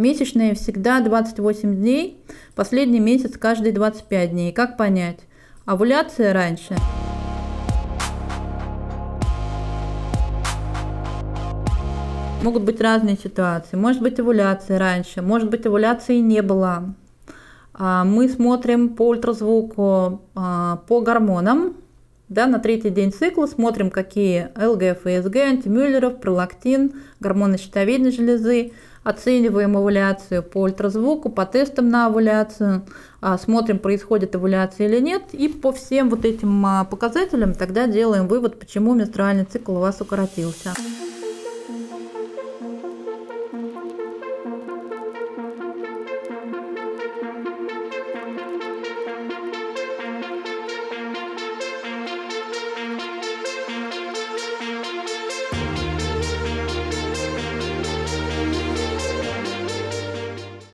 Месячные всегда 28 дней, последний месяц каждые 25 дней. Как понять? Овуляция раньше. Могут быть разные ситуации. Может быть овуляция раньше, может быть овуляции не было. А, мы смотрим по ультразвуку а, по гормонам, да, на третий день цикла смотрим, какие ЛГФ, ФСГ, антимюллеров, пролактин, гормоны щитовидной железы, оцениваем овуляцию по ультразвуку, по тестам на овуляцию, а, смотрим, происходит овуляция или нет, и по всем вот этим показателям тогда делаем вывод, почему менструальный цикл у вас укоротился.